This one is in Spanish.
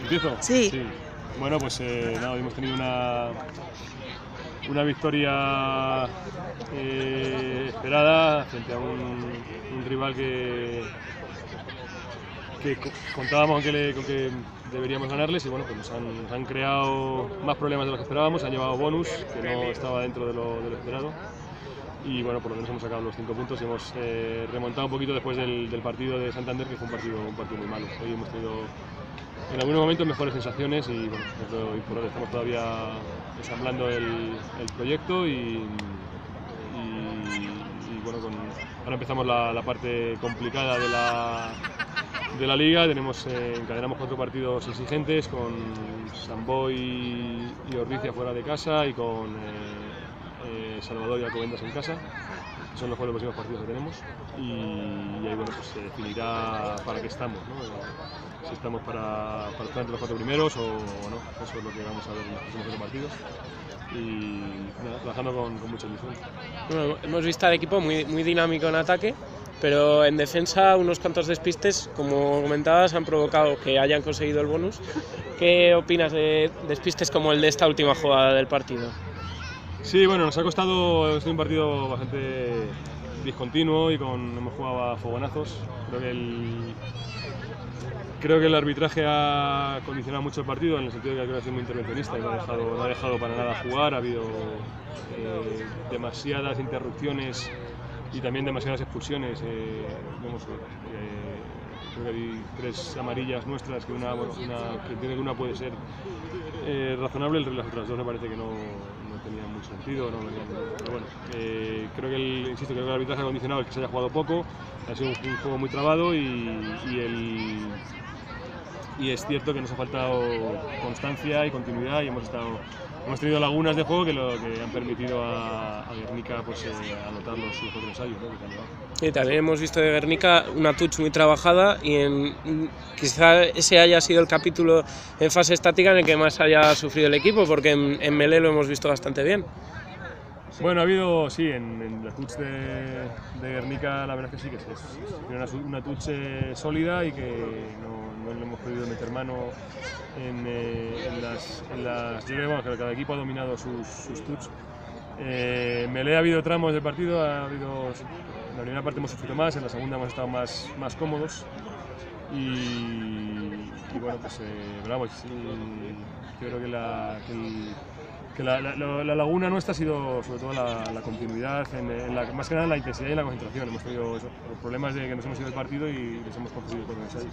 ¿Empiezo? Sí. Bueno, pues eh, nada, hemos tenido una, una victoria eh, esperada frente a un, un rival que, que co- contábamos con que, le- con que deberíamos ganarles y bueno, pues nos han, nos han creado más problemas de los que esperábamos, han llevado bonus que no estaba dentro de lo, de lo esperado y bueno, por lo menos hemos sacado los cinco puntos y hemos eh, remontado un poquito después del, partido de Santander, que fue un partido, un partido muy malo. Hoy hemos tenido en algunos momentos mejores sensaciones y bueno, es lo importante. estamos todavía ensamblando el, proyecto y, y- y, bueno, ahora empezamos la, parte complicada de la, de la liga. Tenemos, eh, encadenamos cuatro partidos exigentes con Samboy y Ordicia fuera de casa y con eh, eh, Salvador y Alcobendas en casa. Son los cuatro próximos partidos que tenemos y, y ahí bueno, pues se definirá para qué estamos. ¿no? Eh, Si estamos para, para estar entre los cuatro primeros o, o no. Eso es lo que vamos a ver en los próximos cuatro partidos. Y nada, trabajando con, con mucha ilusión. Bueno, hemos visto al equipo muy, muy dinámico en ataque, pero en defensa unos cuantos despistes, como comentabas, han provocado que hayan conseguido el bonus. ¿Qué opinas de despistes como el de esta última jugada del partido? Sí, bueno, nos ha costado, es un partido bastante discontinuo y con, hemos jugado a fogonazos. Creo que el, creo que el arbitraje ha condicionado mucho el partido en el sentido de que ha sido muy intervencionista y no ha dejado, ha dejado para nada jugar. Ha habido eh, demasiadas interrupciones y también demasiadas expulsiones. eh, eh, creo que hay tres amarillas nuestras, que una, una- que entiendo que una puede ser eh, razonable, las otras dos me parece que no, no tenían mucho sentido. no pero bueno, eh, creo que el, insisto, creo que el arbitraje ha condicionado que se haya jugado poco, ha sido un, juego muy trabado y el, y es cierto que nos ha faltado constancia y continuidad y hemos estado hemos tenido lagunas de juego que, lo, que han permitido a, a Guernica pues, eh, anotar los, los otros ensayos ¿no? que. Y también hemos visto de Guernica una touch muy trabajada y en, quizá ese haya sido el capítulo en fase estática en el que más haya sufrido el equipo, porque en, en Melé lo hemos visto bastante bien. Bueno, ha habido, sí, en, en la touch de, de Guernica la verdad es que sí, que es, es una, una touch eh, sólida y que no, no le hemos podido meter mano en, eh, en las, en las... Yo creo que, cada equipo ha dominado sus, sus touch. Eh, ha habido tramos del partido, ha habido, en la primera parte hemos sufrido más, en la segunda hemos estado más, más cómodos y, y bueno, pues eh, vamos, sí, yo creo que la, que el- que la, la- la- la laguna nuestra ha sido sobre todo la, continuidad, en, más que nada la intensidad y la concentración. Hemos tenido eso, problemas de que nos hemos ido del partido y les hemos conseguido con ensayos.